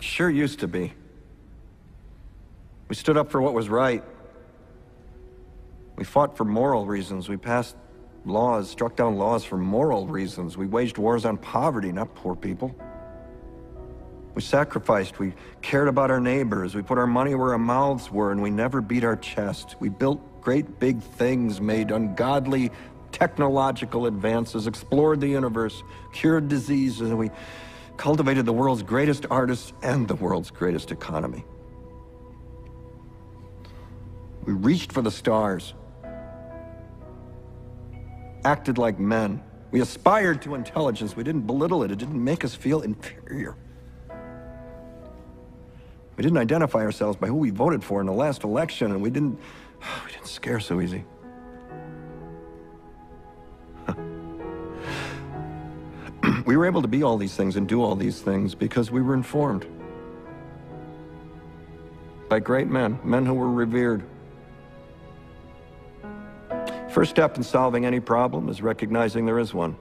sure used to be. We stood up for what was right. We fought for moral reasons. We passed laws, struck down laws for moral reasons. We waged wars on poverty, not poor people. We sacrificed. We cared about our neighbors. We put our money where our mouths were, and we never beat our chest. We built great big things, made ungodly technological advances, explored the universe, cured diseases, and we cultivated the world's greatest artists and the world's greatest economy. We reached for the stars, acted like men. We aspired to intelligence. We didn't belittle it. It didn't make us feel inferior. We didn't identify ourselves by who we voted for in the last election, and we didn't, we didn't scare so easy. We were able to be all these things and do all these things because we were informed by great men, men who were revered. First step in solving any problem is recognizing there is one.